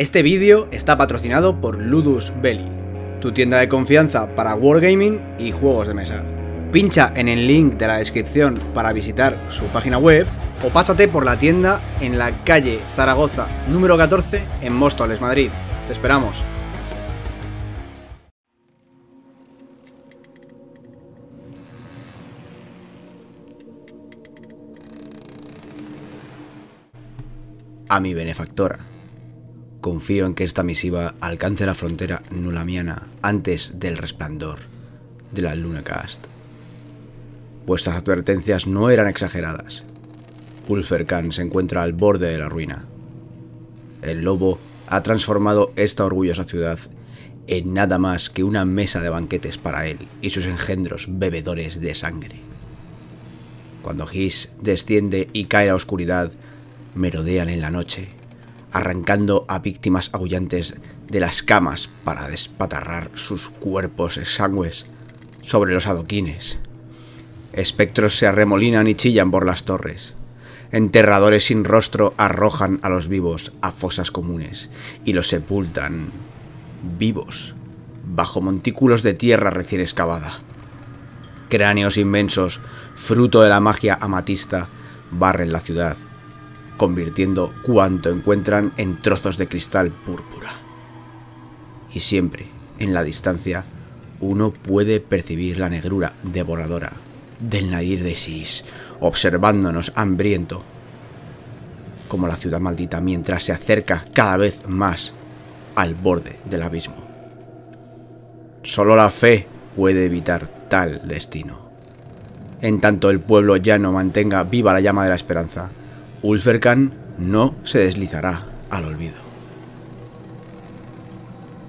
Este vídeo está patrocinado por Ludus Belly, tu tienda de confianza para wargaming y juegos de mesa. Pincha en el link de la descripción para visitar su página web o pásate por la tienda en la calle Zaragoza número 14 en Móstoles, Madrid. Te esperamos. A mi benefactora. Confío en que esta misiva alcance la frontera nulamiana antes del resplandor de la luna cast. Vuestras advertencias no eran exageradas. Ulfer Khan se encuentra al borde de la ruina. El lobo ha transformado esta orgullosa ciudad en nada más que una mesa de banquetes para él y sus engendros bebedores de sangre. Cuando Gis desciende y cae la oscuridad, merodean en la noche, arrancando a víctimas agullantes de las camas para despatarrar sus cuerpos exangües sobre los adoquines. Espectros se arremolinan y chillan por las torres. Enterradores sin rostro arrojan a los vivos a fosas comunes y los sepultan vivos bajo montículos de tierra recién excavada. Cráneos inmensos, fruto de la magia amatista, barren la ciudad, convirtiendo cuanto encuentran en trozos de cristal púrpura. Y siempre, en la distancia, uno puede percibir la negrura devoradora del Nadir de Sis, observándonos hambriento, como la ciudad maldita mientras se acerca cada vez más al borde del abismo. Solo la fe puede evitar tal destino. En tanto el pueblo llano mantenga viva la llama de la esperanza, Ulferkan no se deslizará al olvido.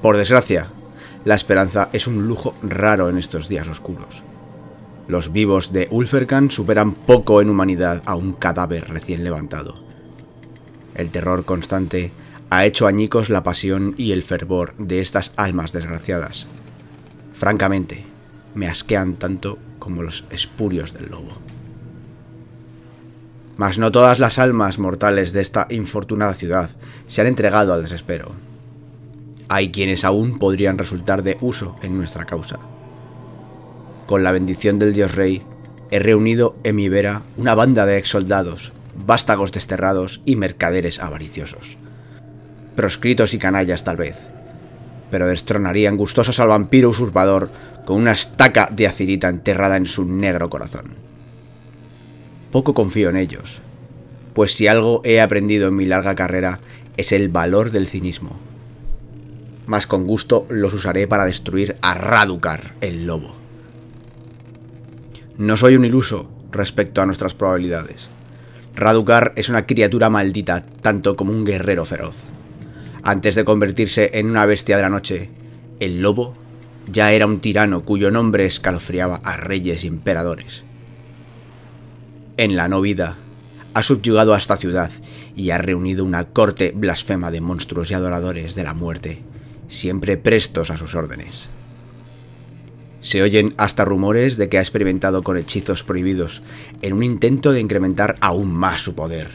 Por desgracia, la esperanza es un lujo raro en estos días oscuros. Los vivos de Ulferkan superan poco en humanidad a un cadáver recién levantado. El terror constante ha hecho añicos la pasión y el fervor de estas almas desgraciadas. Francamente, me asquean tanto como los espurios del lobo. Mas no todas las almas mortales de esta infortunada ciudad se han entregado al desespero. Hay quienes aún podrían resultar de uso en nuestra causa. Con la bendición del dios rey, he reunido en mi vera una banda de ex soldados, vástagos desterrados y mercaderes avariciosos. Proscritos y canallas tal vez, pero destronarían gustosos al vampiro usurpador con una estaca de acirita enterrada en su negro corazón. Poco confío en ellos, pues si algo he aprendido en mi larga carrera es el valor del cinismo. Más con gusto los usaré para destruir a Radukar, el lobo. No soy un iluso respecto a nuestras probabilidades. Radukar es una criatura maldita, tanto como un guerrero feroz. Antes de convertirse en una bestia de la noche, el lobo ya era un tirano cuyo nombre escalofriaba a reyes y emperadores. En la no vida, ha subyugado a esta ciudad y ha reunido una corte blasfema de monstruos y adoradores de la muerte, siempre prestos a sus órdenes. Se oyen hasta rumores de que ha experimentado con hechizos prohibidos en un intento de incrementar aún más su poder.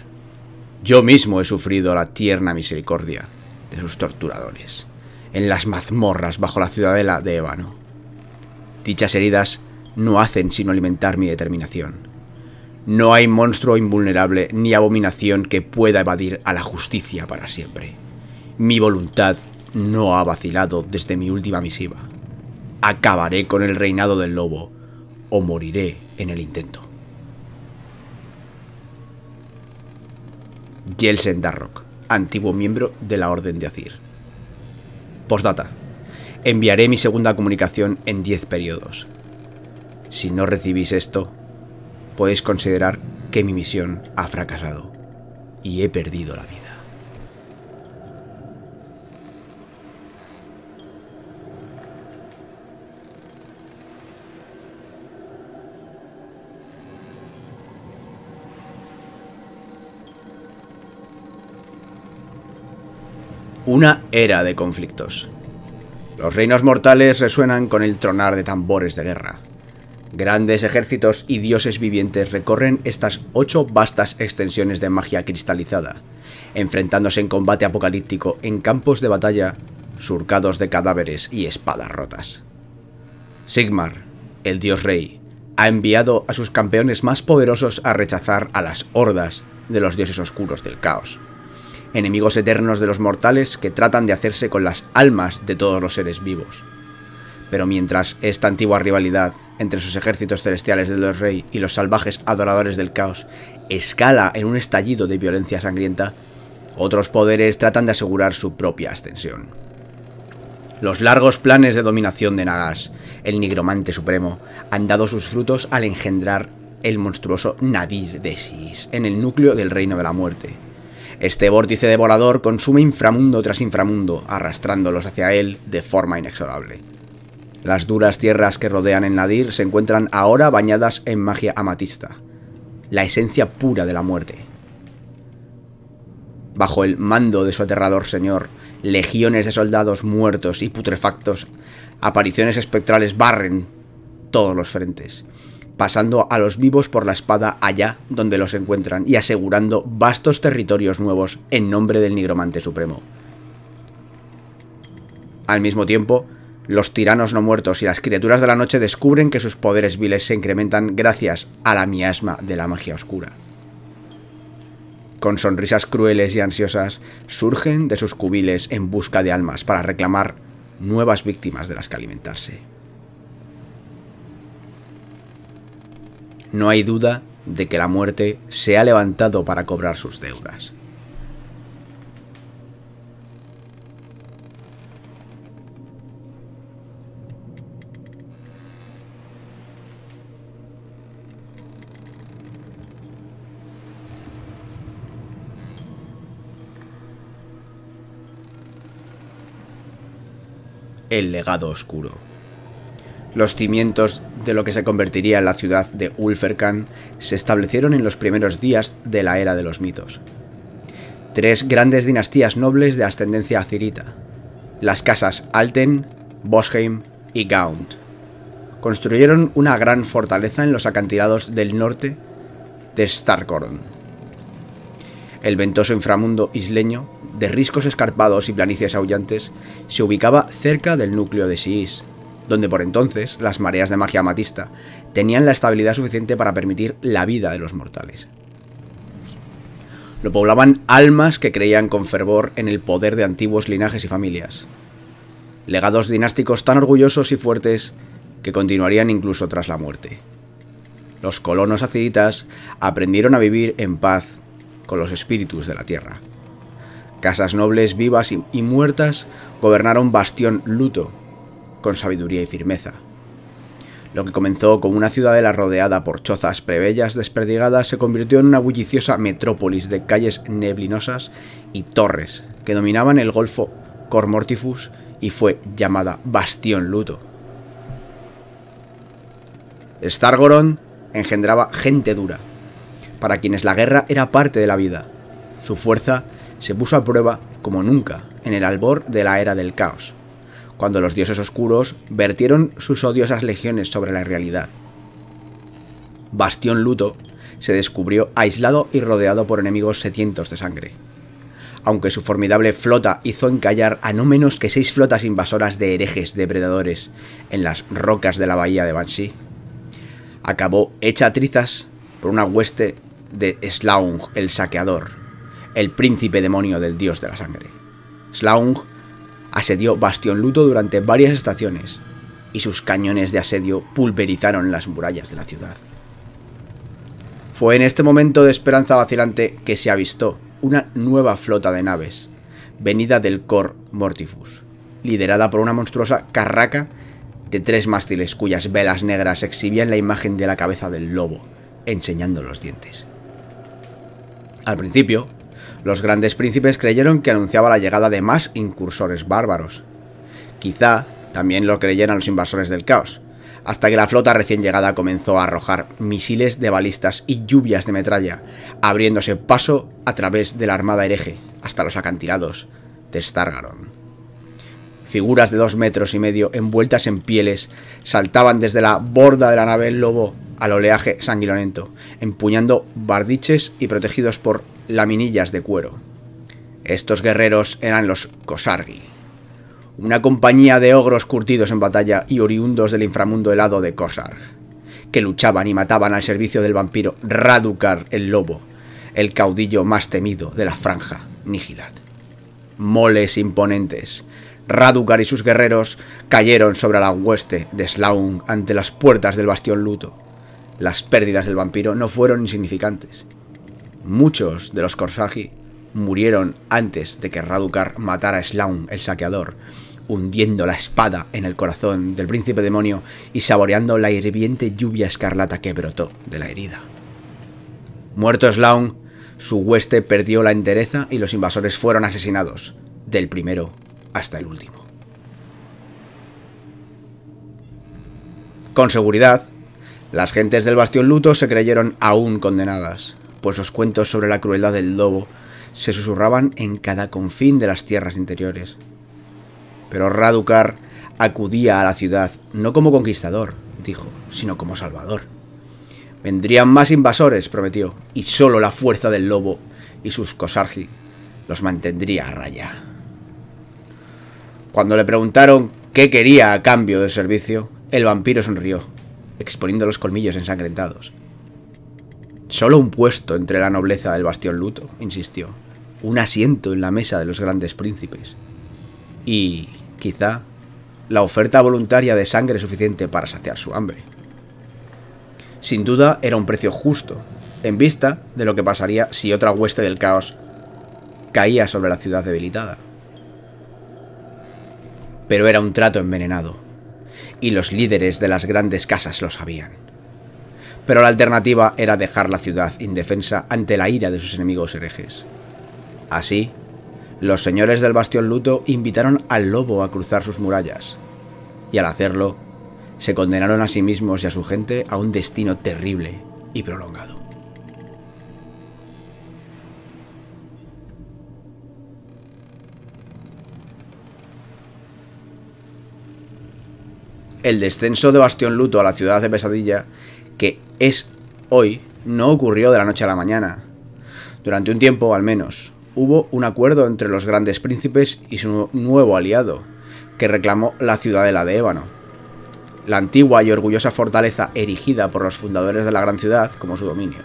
Yo mismo he sufrido la tierna misericordia de sus torturadores, en las mazmorras bajo la ciudadela de Ébano. Dichas heridas no hacen sino alimentar mi determinación. No hay monstruo invulnerable ni abominación que pueda evadir a la justicia para siempre. Mi voluntad no ha vacilado desde mi última misiva acabaré con el reinado del lobo o moriré en el intento. Jelsen Darrock, antiguo miembro de la Orden de Azir. Postdata. Enviaré mi segunda comunicación en 10 periodos. Si no recibís esto, podéis considerar que mi misión ha fracasado y he perdido la vida. Una era de conflictos. Los reinos mortales resuenan con el tronar de tambores de guerra. Grandes ejércitos y dioses vivientes recorren estas ocho vastas extensiones de magia cristalizada, enfrentándose en combate apocalíptico en campos de batalla surcados de cadáveres y espadas rotas. Sigmar, el dios rey, ha enviado a sus campeones más poderosos a rechazar a las hordas de los dioses oscuros del caos, enemigos eternos de los mortales que tratan de hacerse con las almas de todos los seres vivos. Pero mientras esta antigua rivalidad entre sus ejércitos celestiales del dios rey y los salvajes adoradores del caos escala en un estallido de violencia sangrienta, otros poderes tratan de asegurar su propia ascensión. Los largos planes de dominación de Nagas, el nigromante supremo, han dado sus frutos al engendrar el monstruoso Nadir de Sis en el núcleo del Reino de la Muerte. Este vórtice devorador consume inframundo tras inframundo, arrastrándolos hacia él de forma inexorable. Las duras tierras que rodean el Nadir se encuentran ahora bañadas en magia amatista, la esencia pura de la muerte. Bajo el mando de su aterrador señor, legiones de soldados muertos y putrefactos, apariciones espectrales barren todos los frentes, pasando a los vivos por la espada allá donde los encuentran y asegurando vastos territorios nuevos en nombre del nigromante supremo. Al mismo tiempo, los tiranos no muertos y las criaturas de la noche descubren que sus poderes viles se incrementan gracias a la miasma de la magia oscura con sonrisas crueles y ansiosas, surgen de sus cubiles en busca de almas para reclamar nuevas víctimas de las que alimentarse. No hay duda de que la muerte se ha levantado para cobrar sus deudas. El legado oscuro. Los cimientos de lo que se convertiría en la ciudad de Ulferkan se establecieron en los primeros días de la era de los mitos. Tres grandes dinastías nobles de ascendencia azirita, las casas Alten, Bosheim y Gaunt, construyeron una gran fortaleza en los acantilados del norte de Starkorn. El ventoso inframundo isleño de riscos escarpados y planicies aullantes, se ubicaba cerca del núcleo de Siis, donde por entonces las mareas de magia amatista tenían la estabilidad suficiente para permitir la vida de los mortales. Lo poblaban almas que creían con fervor en el poder de antiguos linajes y familias, legados dinásticos tan orgullosos y fuertes que continuarían incluso tras la muerte. Los colonos aciritas aprendieron a vivir en paz con los espíritus de la tierra. Casas nobles vivas y, muertas gobernaron Bastión Luto con sabiduría y firmeza. Lo que comenzó como una ciudadela rodeada por chozas prebellas desperdigadas se convirtió en una bulliciosa metrópolis de calles neblinosas y torres que dominaban el golfo Cormortifus y fue llamada Bastión Luto. Stargoron engendraba gente dura, para quienes la guerra era parte de la vida. Su fuerza se puso a prueba como nunca en el albor de la era del caos, cuando los dioses oscuros vertieron sus odiosas legiones sobre la realidad. Bastión Luto se descubrió aislado y rodeado por enemigos sedientos de sangre. Aunque su formidable flota hizo encallar a no menos que seis flotas invasoras de herejes depredadores en las rocas de la bahía de Banshee, acabó hecha trizas por una hueste de Slaung el saqueador, el príncipe demonio del dios de la sangre. Slaung asedió Bastión Luto durante varias estaciones, y sus cañones de asedio pulverizaron las murallas de la ciudad. Fue en este momento de esperanza vacilante que se avistó una nueva flota de naves, venida del Cor Mortifus, liderada por una monstruosa carraca de tres mástiles cuyas velas negras exhibían la imagen de la cabeza del lobo, enseñando los dientes. Al principio, los grandes príncipes creyeron que anunciaba la llegada de más incursores bárbaros. Quizá también lo creyeran los invasores del caos, hasta que la flota recién llegada comenzó a arrojar misiles de balistas y lluvias de metralla, abriéndose paso a través de la armada hereje hasta los acantilados de Stargaron. Figuras de dos metros y medio envueltas en pieles saltaban desde la borda de la nave Lobo al oleaje sanguinolento, empuñando bardiches y protegidos por laminillas de cuero. Estos guerreros eran los Kosargi, una compañía de ogros curtidos en batalla y oriundos del inframundo helado de Kosarg, que luchaban y mataban al servicio del vampiro Radukar el Lobo, el caudillo más temido de la franja Nihilat. Moles imponentes, Radukar y sus guerreros cayeron sobre la hueste de Slaung ante las puertas del bastión luto. Las pérdidas del vampiro no fueron insignificantes. Muchos de los Korsagi murieron antes de que Radukar matara a Slaung, el saqueador, hundiendo la espada en el corazón del príncipe demonio y saboreando la hirviente lluvia escarlata que brotó de la herida. Muerto Slaung, su hueste perdió la entereza y los invasores fueron asesinados, del primero hasta el último. Con seguridad, las gentes del Bastión Luto se creyeron aún condenadas, pues los cuentos sobre la crueldad del lobo se susurraban en cada confín de las tierras interiores. Pero Radukar acudía a la ciudad no como conquistador, dijo, sino como salvador. Vendrían más invasores, prometió, y solo la fuerza del lobo y sus Kosargi los mantendría a raya. Cuando le preguntaron qué quería a cambio del servicio, el vampiro sonrió, exponiendo los colmillos ensangrentados. Solo un puesto entre la nobleza del bastión luto, insistió. Un asiento en la mesa de los grandes príncipes. Y, quizá, la oferta voluntaria de sangre suficiente para saciar su hambre. Sin duda era un precio justo, en vista de lo que pasaría si otra hueste del caos caía sobre la ciudad debilitada pero era un trato envenenado, y los líderes de las grandes casas lo sabían. Pero la alternativa era dejar la ciudad indefensa ante la ira de sus enemigos herejes. Así, los señores del Bastión Luto invitaron al lobo a cruzar sus murallas, y al hacerlo, se condenaron a sí mismos y a su gente a un destino terrible y prolongado. El descenso de Bastión Luto a la ciudad de Pesadilla, que es hoy, no ocurrió de la noche a la mañana. Durante un tiempo, al menos, hubo un acuerdo entre los grandes príncipes y su nuevo aliado, que reclamó la ciudadela de Ébano. La antigua y orgullosa fortaleza erigida por los fundadores de la gran ciudad como su dominio.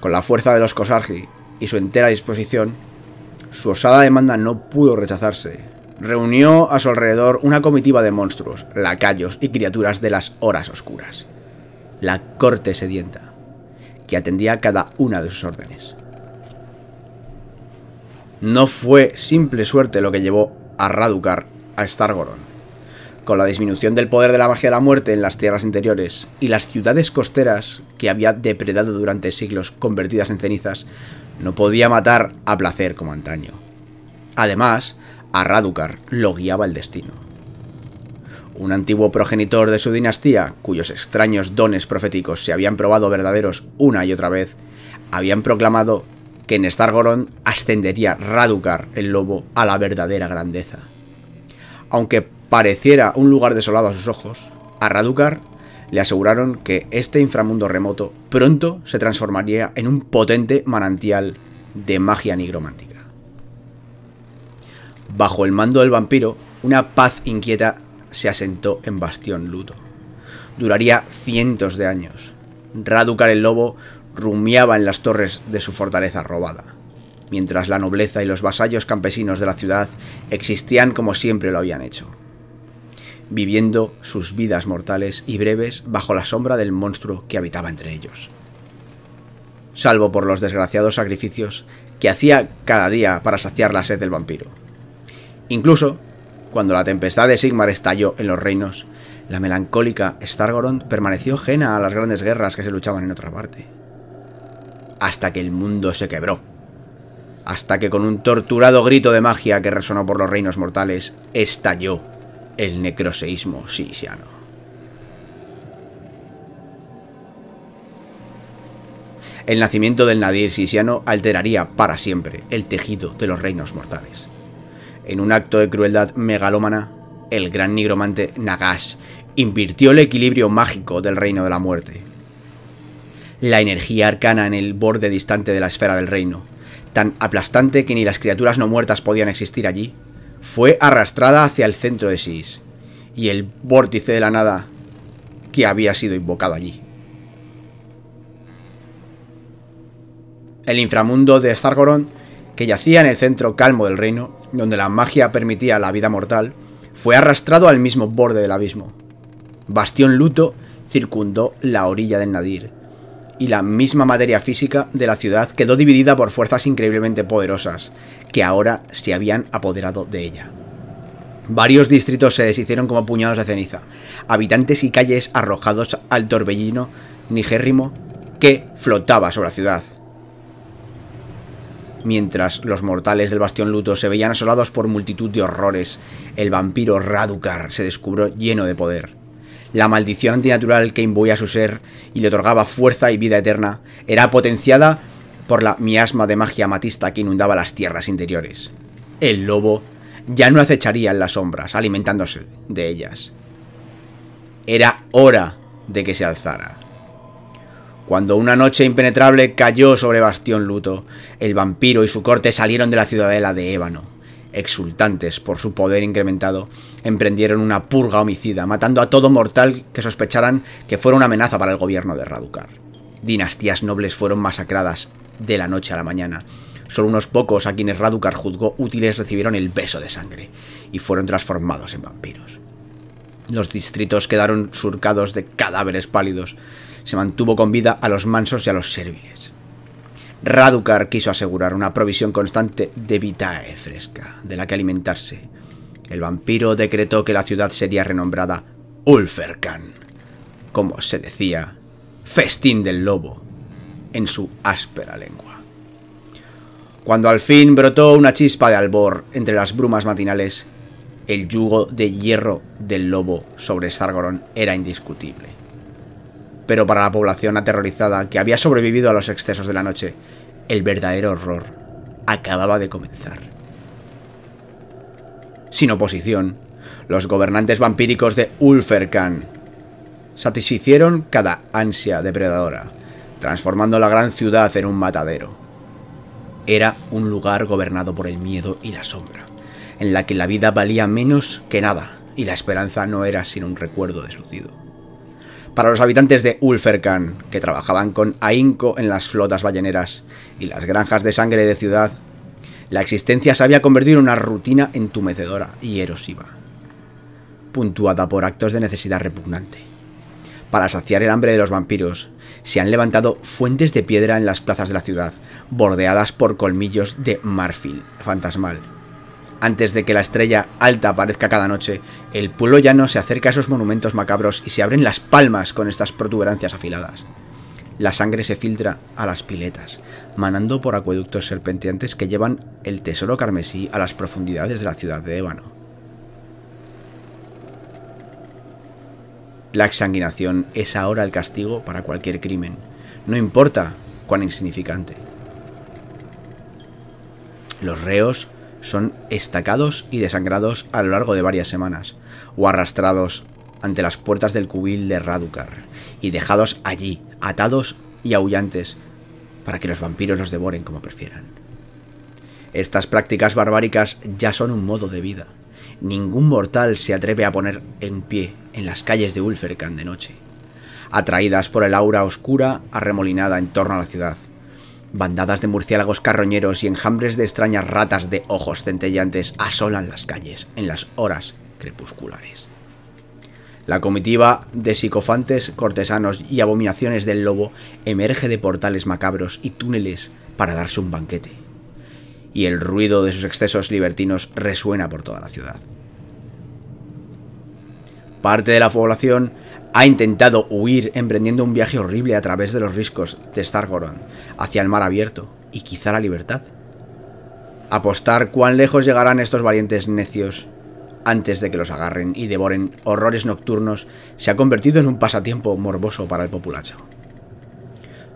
Con la fuerza de los Kosargi y su entera disposición, su osada demanda no pudo rechazarse, reunió a su alrededor una comitiva de monstruos, lacayos y criaturas de las horas oscuras. La corte sedienta, que atendía cada una de sus órdenes. No fue simple suerte lo que llevó a Radukar a Stargoron. Con la disminución del poder de la magia de la muerte en las tierras interiores y las ciudades costeras que había depredado durante siglos convertidas en cenizas, no podía matar a placer como antaño. Además, a Radukar lo guiaba el destino. Un antiguo progenitor de su dinastía, cuyos extraños dones proféticos se habían probado verdaderos una y otra vez, habían proclamado que en Stargoron ascendería Radukar el lobo a la verdadera grandeza. Aunque pareciera un lugar desolado a sus ojos, a Radukar le aseguraron que este inframundo remoto pronto se transformaría en un potente manantial de magia nigromántica. Bajo el mando del vampiro, una paz inquieta se asentó en Bastión Luto. Duraría cientos de años. Radukar el lobo rumiaba en las torres de su fortaleza robada, mientras la nobleza y los vasallos campesinos de la ciudad existían como siempre lo habían hecho, viviendo sus vidas mortales y breves bajo la sombra del monstruo que habitaba entre ellos. Salvo por los desgraciados sacrificios que hacía cada día para saciar la sed del vampiro. Incluso, cuando la tempestad de Sigmar estalló en los reinos, la melancólica Stargoron permaneció ajena a las grandes guerras que se luchaban en otra parte. Hasta que el mundo se quebró. Hasta que con un torturado grito de magia que resonó por los reinos mortales, estalló el necroseísmo sisiano. El nacimiento del Nadir sisiano alteraría para siempre el tejido de los reinos mortales. En un acto de crueldad megalómana, el gran nigromante Nagash invirtió el equilibrio mágico del reino de la muerte. La energía arcana en el borde distante de la esfera del reino, tan aplastante que ni las criaturas no muertas podían existir allí, fue arrastrada hacia el centro de Sis y el vórtice de la nada que había sido invocado allí. El inframundo de Stargoron, que yacía en el centro calmo del reino, donde la magia permitía la vida mortal, fue arrastrado al mismo borde del abismo. Bastión Luto circundó la orilla del Nadir, y la misma materia física de la ciudad quedó dividida por fuerzas increíblemente poderosas, que ahora se habían apoderado de ella. Varios distritos se deshicieron como puñados de ceniza, habitantes y calles arrojados al torbellino nigérrimo que flotaba sobre la ciudad. Mientras los mortales del Bastión Luto se veían asolados por multitud de horrores, el vampiro Radukar se descubrió lleno de poder. La maldición antinatural que imbuía su ser y le otorgaba fuerza y vida eterna era potenciada por la miasma de magia amatista que inundaba las tierras interiores. El lobo ya no acecharía en las sombras, alimentándose de ellas. Era hora de que se alzara. Cuando una noche impenetrable cayó sobre Bastión Luto, el vampiro y su corte salieron de la ciudadela de Ébano. Exultantes por su poder incrementado, emprendieron una purga homicida, matando a todo mortal que sospecharan que fuera una amenaza para el gobierno de Radukar. Dinastías nobles fueron masacradas de la noche a la mañana. Solo unos pocos a quienes Radukar juzgó útiles recibieron el beso de sangre y fueron transformados en vampiros. Los distritos quedaron surcados de cadáveres pálidos. Se mantuvo con vida a los mansos y a los sérviles. Radukar quiso asegurar una provisión constante de vitae fresca, de la que alimentarse. El vampiro decretó que la ciudad sería renombrada Ulferkan, como se decía, festín del lobo, en su áspera lengua. Cuando al fin brotó una chispa de albor entre las brumas matinales, el yugo de hierro del lobo sobre Sargoron era indiscutible. Pero para la población aterrorizada que había sobrevivido a los excesos de la noche, el verdadero horror acababa de comenzar. Sin oposición, los gobernantes vampíricos de Ulferkan satisficieron cada ansia depredadora, transformando la gran ciudad en un matadero. Era un lugar gobernado por el miedo y la sombra, en la que la vida valía menos que nada y la esperanza no era sino un recuerdo deslucido. Para los habitantes de Ulferkan, que trabajaban con ahínco en las flotas balleneras y las granjas de sangre de ciudad, la existencia se había convertido en una rutina entumecedora y erosiva, puntuada por actos de necesidad repugnante. Para saciar el hambre de los vampiros, se han levantado fuentes de piedra en las plazas de la ciudad, bordeadas por colmillos de marfil fantasmal. Antes de que la estrella alta aparezca cada noche, el pueblo llano se acerca a esos monumentos macabros y se abren las palmas con estas protuberancias afiladas. La sangre se filtra a las piletas, manando por acueductos serpenteantes que llevan el tesoro carmesí a las profundidades de la ciudad de Ébano. La exsanguinación es ahora el castigo para cualquier crimen, no importa cuán insignificante. Los reos son estacados y desangrados a lo largo de varias semanas, o arrastrados ante las puertas del cubil de Radukar, y dejados allí, atados y aullantes, para que los vampiros los devoren como prefieran. Estas prácticas barbáricas ya son un modo de vida, ningún mortal se atreve a poner en pie en las calles de Ulferkan de noche, atraídas por el aura oscura arremolinada en torno a la ciudad. Bandadas de murciélagos carroñeros y enjambres de extrañas ratas de ojos centellantes asolan las calles en las horas crepusculares. La comitiva de psicofantes, cortesanos y abominaciones del lobo emerge de portales macabros y túneles para darse un banquete y el ruido de sus excesos libertinos resuena por toda la ciudad. Parte de la población ha intentado huir emprendiendo un viaje horrible a través de los riscos de Stargoron hacia el mar abierto y quizá la libertad. Apostar cuán lejos llegarán estos valientes necios antes de que los agarren y devoren horrores nocturnos se ha convertido en un pasatiempo morboso para el populacho.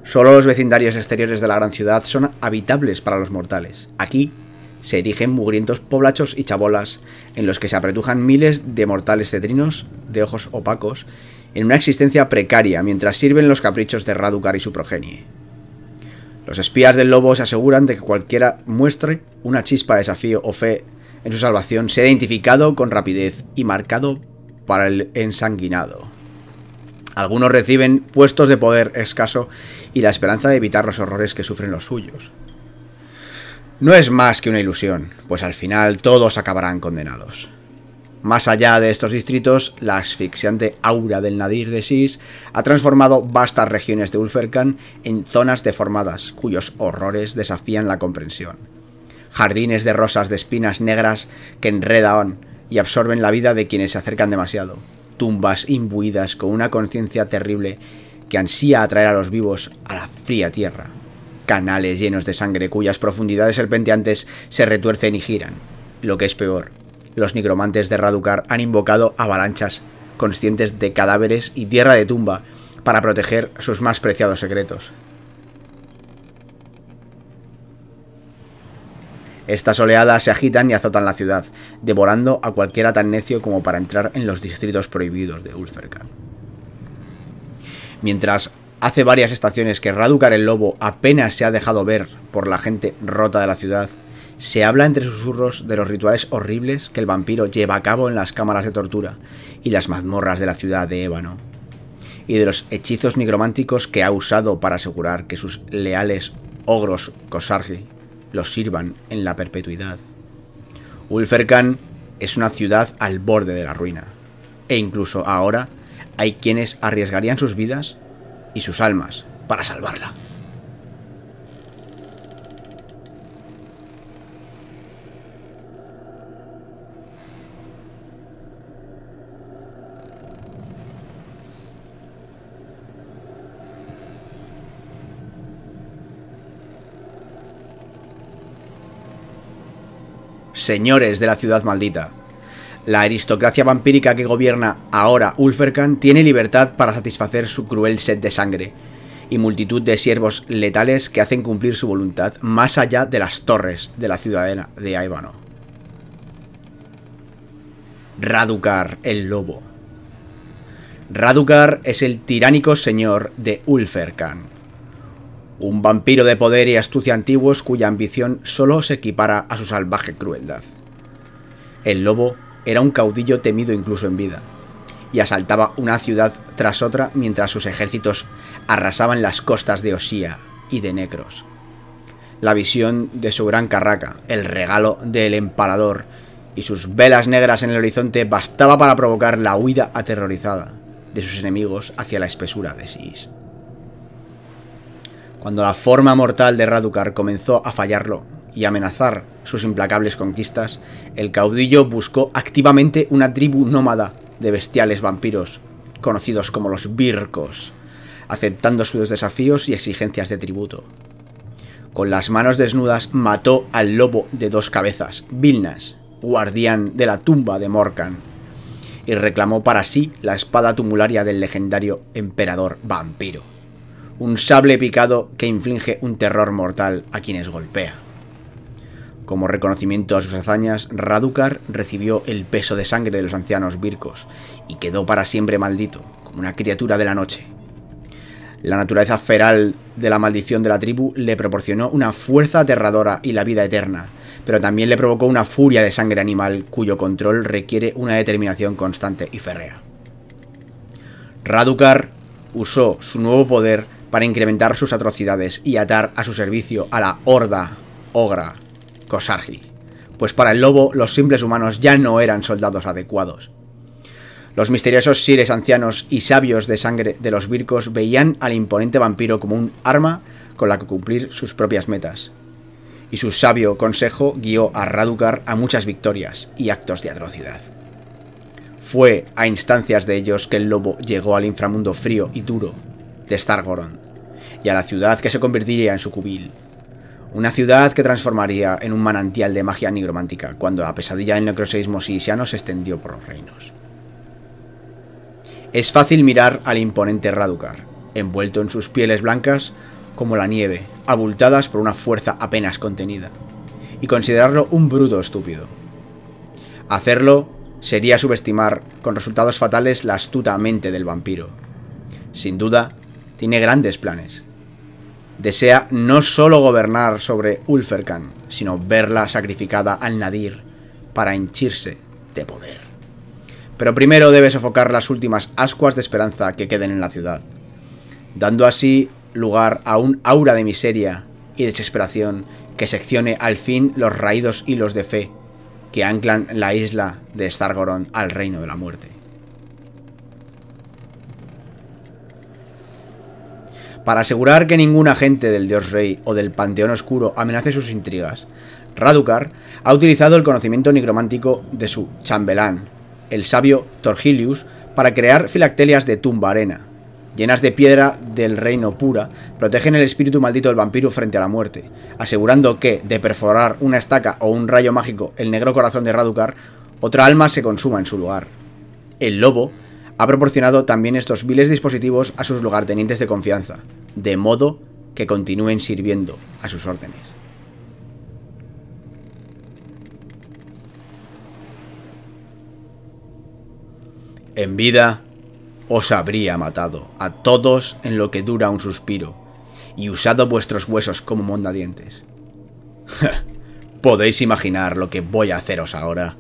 Solo los vecindarios exteriores de la gran ciudad son habitables para los mortales. Aquí se erigen mugrientos poblachos y chabolas, en los que se apretujan miles de mortales cetrinos de ojos opacos, en una existencia precaria mientras sirven los caprichos de Radukar y su progenie. Los espías del lobo se aseguran de que cualquiera muestre una chispa de desafío o fe en su salvación sea identificado con rapidez y marcado para el ensanguinado. Algunos reciben puestos de poder escaso y la esperanza de evitar los horrores que sufren los suyos. No es más que una ilusión, pues al final todos acabarán condenados. Más allá de estos distritos, la asfixiante aura del Nadir de Sis ha transformado vastas regiones de Ulferkan en zonas deformadas, cuyos horrores desafían la comprensión. Jardines de rosas de espinas negras que enredan y absorben la vida de quienes se acercan demasiado. Tumbas imbuidas con una conciencia terrible que ansía atraer a los vivos a la fría tierra. Canales llenos de sangre cuyas profundidades serpenteantes se retuercen y giran. Lo que es peor, los nigromantes de Radukar han invocado avalanchas conscientes de cadáveres y tierra de tumba para proteger sus más preciados secretos. Estas oleadas se agitan y azotan la ciudad, devorando a cualquiera tan necio como para entrar en los distritos prohibidos de Ulferkan. Mientras hace varias estaciones que Radukar el Lobo apenas se ha dejado ver por la gente rota de la ciudad, se habla entre susurros de los rituales horribles que el vampiro lleva a cabo en las cámaras de tortura y las mazmorras de la ciudad de Ébano, y de los hechizos nigrománticos que ha usado para asegurar que sus leales ogros Kosargi los sirvan en la perpetuidad. Ulferkan es una ciudad al borde de la ruina, e incluso ahora hay quienes arriesgarían sus vidas y sus almas para salvarla. Señores de la ciudad maldita. La aristocracia vampírica que gobierna ahora Ulferkan tiene libertad para satisfacer su cruel sed de sangre, y multitud de siervos letales que hacen cumplir su voluntad más allá de las torres de la ciudadela de Aivano. Radukar el Lobo. Radukar es el tiránico señor de Ulferkan. Un vampiro de poder y astucia antiguos cuya ambición solo se equipara a su salvaje crueldad. El lobo era un caudillo temido incluso en vida, y asaltaba una ciudad tras otra mientras sus ejércitos arrasaban las costas de Osía y de Necros. La visión de su gran carraca, el regalo del empalador y sus velas negras en el horizonte bastaba para provocar la huida aterrorizada de sus enemigos hacia la espesura de Sis. Cuando la forma mortal de Radukar comenzó a fallarlo y amenazar sus implacables conquistas, el caudillo buscó activamente una tribu nómada de bestiales vampiros, conocidos como los Virkos, aceptando sus desafíos y exigencias de tributo. Con las manos desnudas mató al lobo de dos cabezas, Vilnas, guardián de la tumba de Morkan, y reclamó para sí la espada tumularia del legendario emperador vampiro. Un sable picado que inflige un terror mortal a quienes golpea. Como reconocimiento a sus hazañas, Radukar recibió el peso de sangre de los ancianos Virkos y quedó para siempre maldito, como una criatura de la noche. La naturaleza feral de la maldición de la tribu le proporcionó una fuerza aterradora y la vida eterna, pero también le provocó una furia de sangre animal cuyo control requiere una determinación constante y férrea. Radukar usó su nuevo poder para incrementar sus atrocidades y atar a su servicio a la horda ogra Kosargi, pues para el lobo los simples humanos ya no eran soldados adecuados. Los misteriosos sires ancianos y sabios de sangre de los Virkos veían al imponente vampiro como un arma con la que cumplir sus propias metas, y su sabio consejo guió a Radukar a muchas victorias y actos de atrocidad. Fue a instancias de ellos que el lobo llegó al inframundo frío y duro de Stargoron y a la ciudad que se convertiría en su cubil, una ciudad que transformaría en un manantial de magia nigromántica cuando la pesadilla del necroseísmo sisiano se extendió por los reinos. Es fácil mirar al imponente Radukar, envuelto en sus pieles blancas como la nieve, abultadas por una fuerza apenas contenida, y considerarlo un bruto estúpido. Hacerlo sería subestimar con resultados fatales la astuta mente del vampiro. Sin duda, tiene grandes planes, desea no solo gobernar sobre Ulferkan, sino verla sacrificada al Nadir para henchirse de poder. Pero primero debe sofocar las últimas ascuas de esperanza que queden en la ciudad, dando así lugar a un aura de miseria y desesperación que seccione al fin los raídos hilos de fe que anclan la isla de Stargoron al reino de la muerte. Para asegurar que ningún agente del Dios Rey o del Panteón Oscuro amenace sus intrigas, Radukar ha utilizado el conocimiento nigromántico de su chambelán, el sabio Torgilius, para crear filactelias de tumba arena, llenas de piedra del reino pura, protegen el espíritu maldito del vampiro frente a la muerte, asegurando que, de perforar una estaca o un rayo mágico el negro corazón de Radukar, otra alma se consuma en su lugar. El lobo ha proporcionado también estos viles dispositivos a sus lugartenientes de confianza, de modo que continúen sirviendo a sus órdenes. En vida os habría matado a todos en lo que dura un suspiro, y usado vuestros huesos como mondadientes. ¿Podéis imaginar lo que voy a haceros ahora?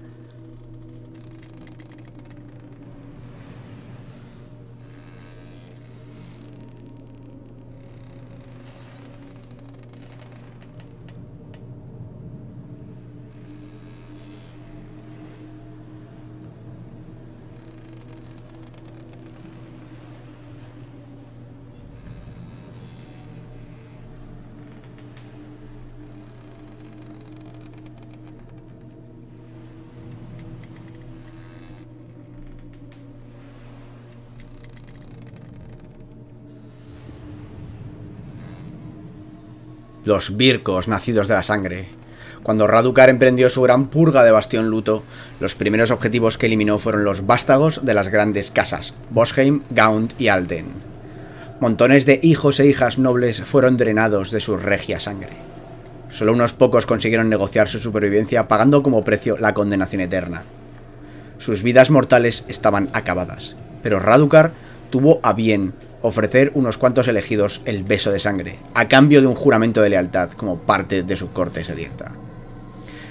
Los Virkos nacidos de la sangre. Cuando Radukar emprendió su gran purga de Bastión Luto, los primeros objetivos que eliminó fueron los vástagos de las grandes casas, Bosheim, Gaunt y Alden. Montones de hijos e hijas nobles fueron drenados de su regia sangre. Solo unos pocos consiguieron negociar su supervivencia pagando como precio la condenación eterna. Sus vidas mortales estaban acabadas, pero Radukar tuvo a bien ofrecer unos cuantos elegidos el beso de sangre, a cambio de un juramento de lealtad como parte de su corte sedienta.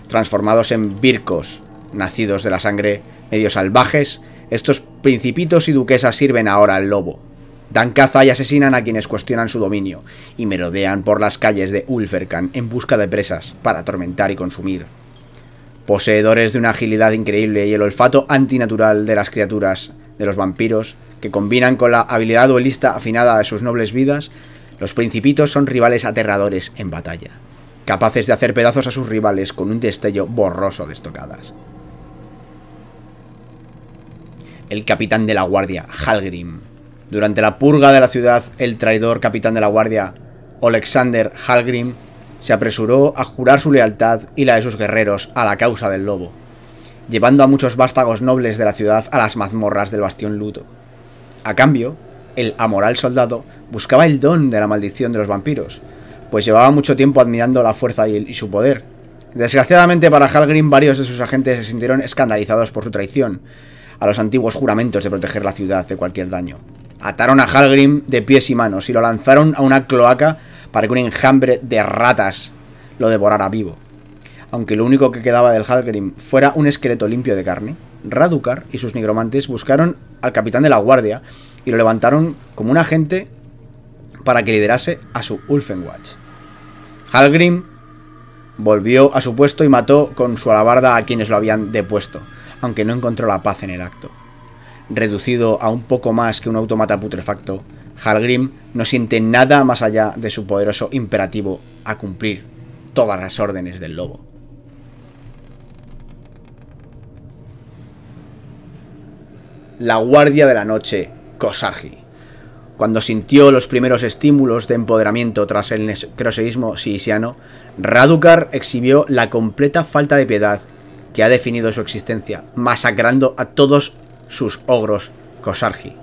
Transformados en vircos, nacidos de la sangre, medio salvajes, estos principitos y duquesas sirven ahora al lobo. Dan caza y asesinan a quienes cuestionan su dominio, y merodean por las calles de Ulferkan en busca de presas para atormentar y consumir. Poseedores de una agilidad increíble y el olfato antinatural de las criaturas de los vampiros, que combinan con la habilidad duelista afinada de sus nobles vidas, los principitos son rivales aterradores en batalla, capaces de hacer pedazos a sus rivales con un destello borroso de estocadas. El capitán de la guardia, Halgrim. Durante la purga de la ciudad, el traidor capitán de la guardia, Alexander Halgrim, se apresuró a jurar su lealtad y la de sus guerreros a la causa del lobo, llevando a muchos vástagos nobles de la ciudad a las mazmorras del bastión luto. A cambio, el amoral soldado buscaba el don de la maldición de los vampiros, pues llevaba mucho tiempo admirando la fuerza y, su poder. Desgraciadamente para Halgrim, varios de sus agentes se sintieron escandalizados por su traición a los antiguos juramentos de proteger la ciudad de cualquier daño. Ataron a Halgrim de pies y manos y lo lanzaron a una cloaca para que un enjambre de ratas lo devorara vivo. Aunque lo único que quedaba del Halgrim fuera un esqueleto limpio de carne, Radukar y sus nigromantes buscaron al capitán de la guardia y lo levantaron como un agente para que liderase a su Ulfenwatch. Halgrim volvió a su puesto y mató con su alabarda a quienes lo habían depuesto, aunque no encontró la paz en el acto. Reducido a un poco más que un automata putrefacto, Halgrim no siente nada más allá de su poderoso imperativo a cumplir todas las órdenes del lobo. La guardia de la noche, Kosargi. Cuando sintió los primeros estímulos de empoderamiento tras el necroseísmo siisiano, Radukar exhibió la completa falta de piedad que ha definido su existencia, masacrando a todos sus ogros Kosargi,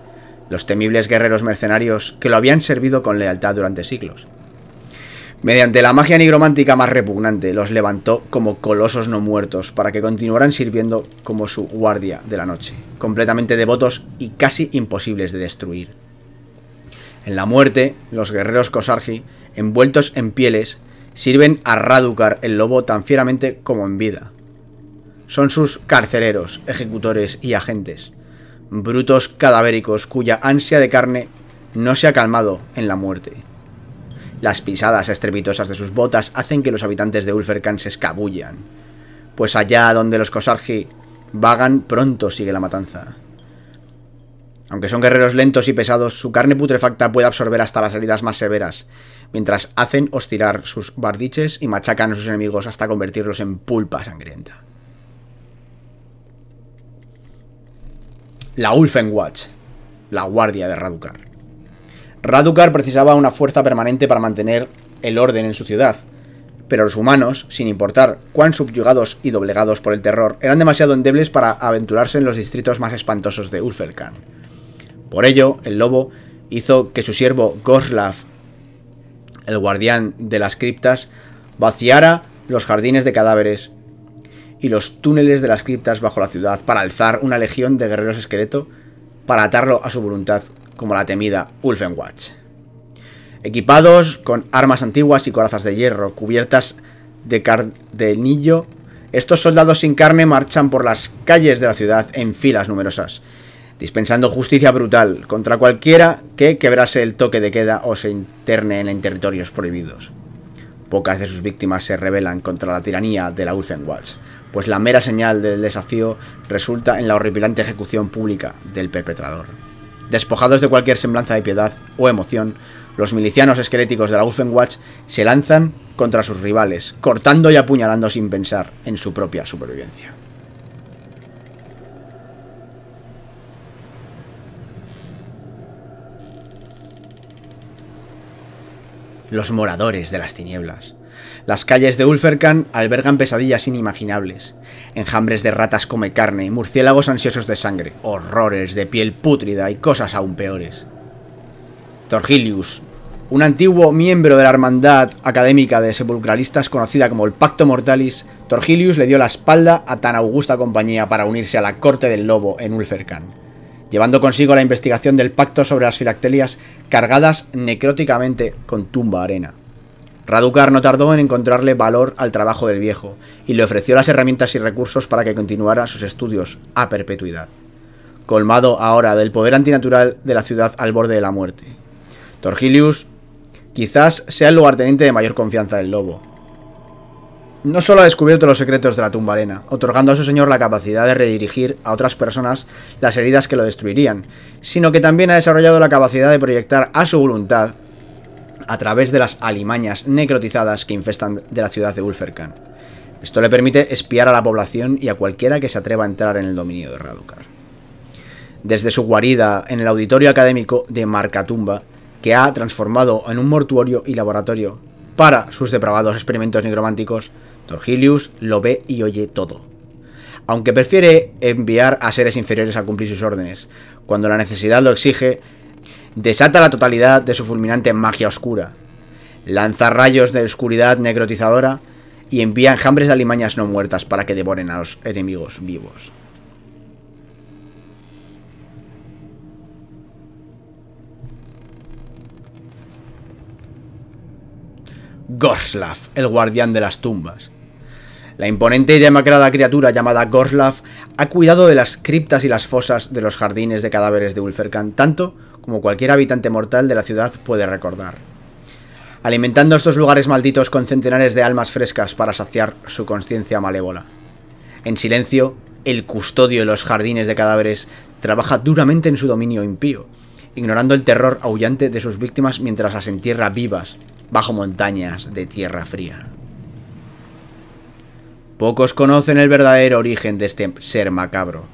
los temibles guerreros mercenarios que lo habían servido con lealtad durante siglos. Mediante la magia nigromántica más repugnante, los levantó como colosos no muertos para que continuaran sirviendo como su guardia de la noche, completamente devotos y casi imposibles de destruir. En la muerte, los guerreros Kosargi envueltos en pieles, sirven a Radukar el lobo tan fieramente como en vida. Son sus carceleros, ejecutores y agentes, brutos cadavéricos cuya ansia de carne no se ha calmado en la muerte. Las pisadas estrepitosas de sus botas hacen que los habitantes de Ulferkan se escabullan, pues allá donde los Kosargi vagan pronto sigue la matanza. Aunque son guerreros lentos y pesados, su carne putrefacta puede absorber hasta las heridas más severas, mientras hacen oscilar sus bardiches y machacan a sus enemigos hasta convertirlos en pulpa sangrienta. La Ulfenwatch, la guardia de Radukar. Radukar precisaba una fuerza permanente para mantener el orden en su ciudad, pero los humanos, sin importar cuán subyugados y doblegados por el terror, eran demasiado endebles para aventurarse en los distritos más espantosos de Ulfelkan. Por ello, el lobo hizo que su siervo Goslav el guardián de las criptas, vaciara los jardines de cadáveres y los túneles de las criptas bajo la ciudad para alzar una legión de guerreros esqueleto para atarlo a su voluntad como la temida Ulfenwatch. Equipados con armas antiguas y corazas de hierro cubiertas de cardenillo, estos soldados sin carne marchan por las calles de la ciudad en filas numerosas, dispensando justicia brutal contra cualquiera que quebrase el toque de queda o se interne en territorios prohibidos. Pocas de sus víctimas se rebelan contra la tiranía de la Ulfenwatch, pues la mera señal del desafío resulta en la horripilante ejecución pública del perpetrador. Despojados de cualquier semblanza de piedad o emoción, los milicianos esqueléticos de la Ulfenwatch se lanzan contra sus rivales, cortando y apuñalando sin pensar en su propia supervivencia. los moradores de las tinieblas. Las calles de Ulferkan albergan pesadillas inimaginables, enjambres de ratas come carne, murciélagos ansiosos de sangre, horrores de piel pútrida y cosas aún peores. Torgilius, un antiguo miembro de la hermandad académica de sepulcralistas conocida como el Pacto Mortalis, Torgilius le dio la espalda a tan augusta compañía para unirse a la corte del lobo en Ulferkan llevando consigo la investigación del pacto sobre las filactelias cargadas necróticamente con tumba arena. Radukar no tardó en encontrarle valor al trabajo del viejo y le ofreció las herramientas y recursos para que continuara sus estudios a perpetuidad, colmado ahora del poder antinatural de la ciudad al borde de la muerte. Torgilius quizás sea el lugarteniente de mayor confianza del lobo, no solo ha descubierto los secretos de la tumba arena, otorgando a su señor la capacidad de redirigir a otras personas las heridas que lo destruirían, sino que también ha desarrollado la capacidad de proyectar a su voluntad a través de las alimañas necrotizadas que infestan de la ciudad de Ulferkan. Esto le permite espiar a la población y a cualquiera que se atreva a entrar en el dominio de Radukar. Desde su guarida en el auditorio académico de Marcatumba, que ha transformado en un mortuorio y laboratorio para sus depravados experimentos nigrománticos, Torgilius lo ve y oye todo. Aunque prefiere enviar a seres inferiores a cumplir sus órdenes, cuando la necesidad lo exige, desata la totalidad de su fulminante magia oscura, lanza rayos de oscuridad necrotizadora y envía enjambres de alimañas no muertas para que devoren a los enemigos vivos. Gorslav, el guardián de las tumbas. La imponente y demacrada criatura llamada Gorslav ha cuidado de las criptas y las fosas de los jardines de cadáveres de Ulferkan tanto como cualquier habitante mortal de la ciudad puede recordar, alimentando estos lugares malditos con centenares de almas frescas para saciar su conciencia malévola. En silencio, el custodio de los jardines de cadáveres trabaja duramente en su dominio impío, ignorando el terror aullante de sus víctimas mientras las entierra vivas bajo montañas de tierra fría. Pocos conocen el verdadero origen de este ser macabro,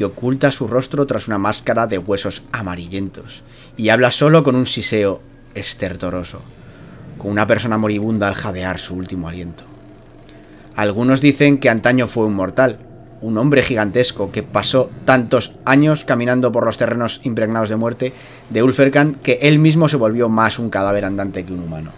que oculta su rostro tras una máscara de huesos amarillentos y habla solo con un siseo estertoroso, con una persona moribunda al jadear su último aliento. Algunos dicen que antaño fue un mortal, un hombre gigantesco que pasó tantos años caminando por los terrenos impregnados de muerte de Ulferkan que él mismo se volvió más un cadáver andante que un humano.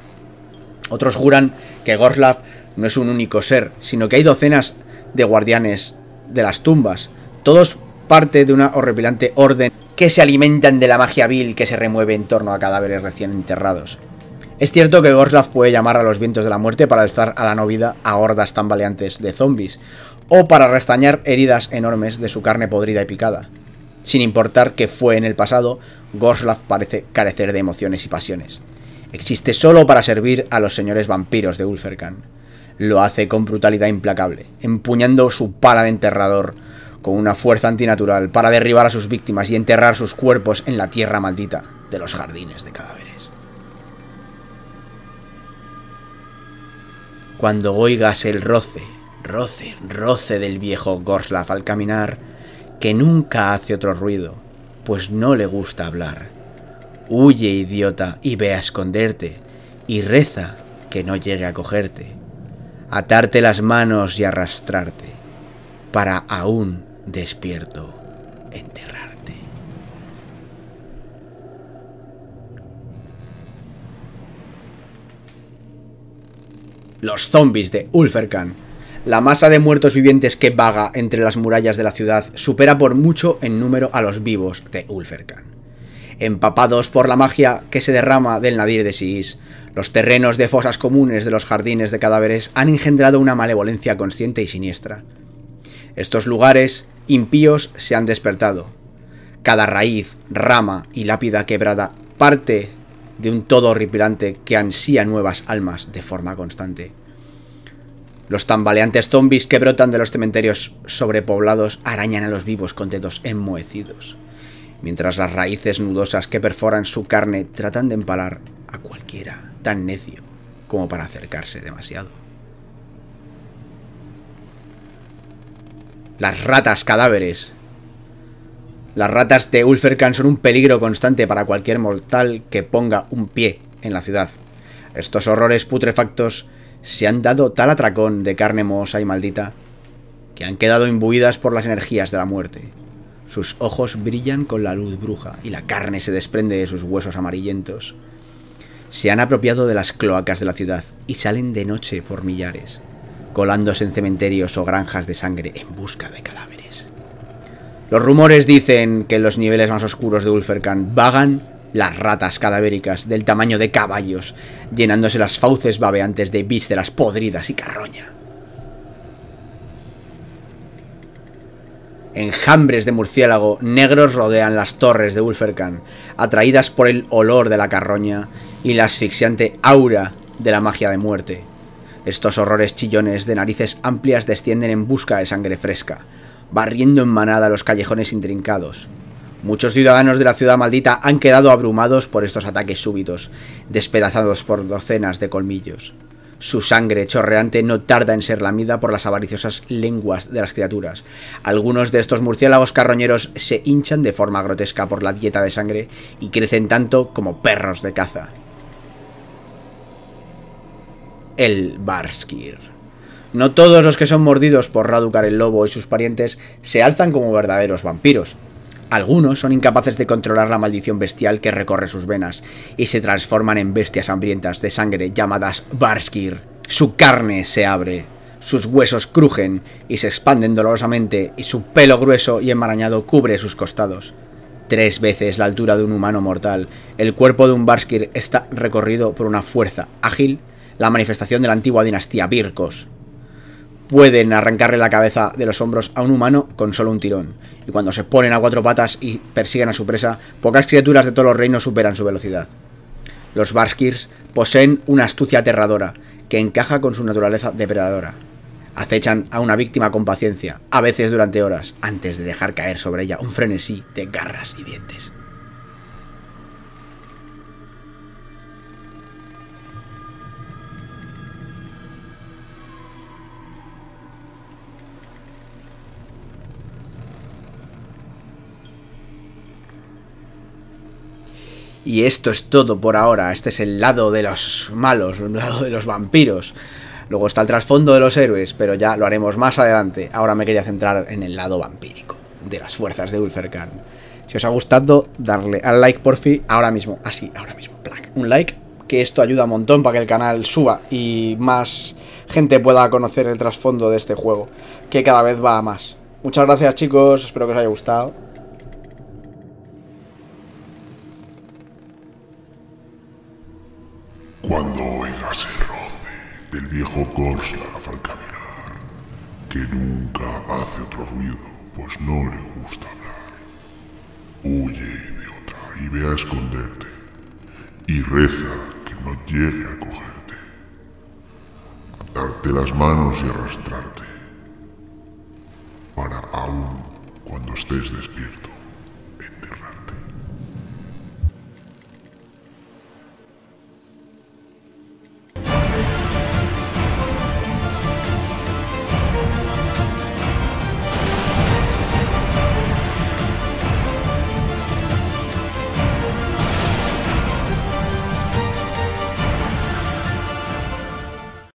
Otros juran que Gorslav no es un único ser, sino que hay docenas de guardianes de las tumbas, todos parte de una horripilante orden que se alimentan de la magia vil que se remueve en torno a cadáveres recién enterrados. Es cierto que Gorslav puede llamar a los vientos de la muerte para alzar a la no vida a hordas tambaleantes de zombies, o para restañar heridas enormes de su carne podrida y picada. Sin importar que fue en el pasado, Gorslav parece carecer de emociones y pasiones. Existe solo para servir a los señores vampiros de Ulferkan. Lo hace con brutalidad implacable, empuñando su pala de enterrador con una fuerza antinatural para derribar a sus víctimas y enterrar sus cuerpos en la tierra maldita de los jardines de cadáveres. Cuando oigas el roce, roce, roce del viejo Gorslav al caminar, que nunca hace otro ruido, pues no le gusta hablar. Huye, idiota, y ve a esconderte, y reza que no llegue a cogerte, atarte las manos y arrastrarte, para aún despierto enterrarte. Los zombies de Ulferkan. La masa de muertos vivientes que vaga entre las murallas de la ciudad supera por mucho en número a los vivos de Ulferkan. Empapados por la magia que se derrama del Nadir de Sis, los terrenos de fosas comunes de los jardines de cadáveres han engendrado una malevolencia consciente y siniestra. Estos lugares impíos se han despertado. Cada raíz, rama y lápida quebrada parte de un todo horripilante que ansía nuevas almas de forma constante. Los tambaleantes zombies que brotan de los cementerios sobrepoblados arañan a los vivos con dedos enmohecidos, mientras las raíces nudosas que perforan su carne tratan de empalar a cualquiera tan necio como para acercarse demasiado. Las ratas cadáveres las ratas de Ulferkan son un peligro constante para cualquier mortal que ponga un pie en la ciudad. Estos horrores putrefactos se han dado tal atracón de carne mohosa y maldita que han quedado imbuidas por las energías de la muerte. Sus ojos brillan con la luz bruja y la carne se desprende de sus huesos amarillentos. Se han apropiado de las cloacas de la ciudad y salen de noche por millares, colándose en cementerios o granjas de sangre en busca de cadáveres. Los rumores dicen que en los niveles más oscuros de Ulferkan vagan las ratas cadavéricas del tamaño de caballos, llenándose las fauces babeantes de vísceras podridas y carroña. Enjambres de murciélago negros rodean las torres de Ulferkan, atraídas por el olor de la carroña y la asfixiante aura de la magia de muerte. Estos horrores chillones de narices amplias descienden en busca de sangre fresca, barriendo en manada los callejones intrincados. Muchos ciudadanos de la ciudad maldita han quedado abrumados por estos ataques súbitos, despedazados por docenas de colmillos. Su sangre chorreante no tarda en ser lamida por las avariciosas lenguas de las criaturas. Algunos de estos murciélagos carroñeros se hinchan de forma grotesca por la dieta de sangre y crecen tanto como perros de caza. El Barskir. No todos los que son mordidos por Radukar el lobo y sus parientes se alzan como verdaderos vampiros. Algunos son incapaces de controlar la maldición bestial que recorre sus venas y se transforman en bestias hambrientas de sangre llamadas Barskir. Su carne se abre, sus huesos crujen y se expanden dolorosamente y su pelo grueso y enmarañado cubre sus costados. Tres veces la altura de un humano mortal, el cuerpo de un Barskir está recorrido por una fuerza ágil, la manifestación de la antigua dinastía Virkos pueden arrancarle la cabeza de los hombros a un humano con solo un tirón. Y cuando se ponen a cuatro patas y persiguen a su presa, pocas criaturas de todos los reinos superan su velocidad. Los Barskirs poseen una astucia aterradora, que encaja con su naturaleza depredadora. Acechan a una víctima con paciencia, a veces durante horas, antes de dejar caer sobre ella un frenesí de garras y dientes. Y esto es todo por ahora. Este es el lado de los malos, el lado de los vampiros. Luego está el trasfondo de los héroes, pero ya lo haremos más adelante. Ahora me quería centrar en el lado vampírico de las fuerzas de Ulferkan. Si os ha gustado, darle al like por fin, ahora mismo, así, ahora mismo, un like, que esto ayuda un montón para que el canal suba y más gente pueda conocer el trasfondo de este juego, que cada vez va a más. Muchas gracias chicos, espero que os haya gustado. Cuando oigas el roce del viejo Korslav al caminar, que nunca hace otro ruido, pues no le gusta hablar. Huye, idiota, y ve a esconderte, y reza que no llegue a cogerte, darte las manos y arrastrarte, para aún cuando estés despierto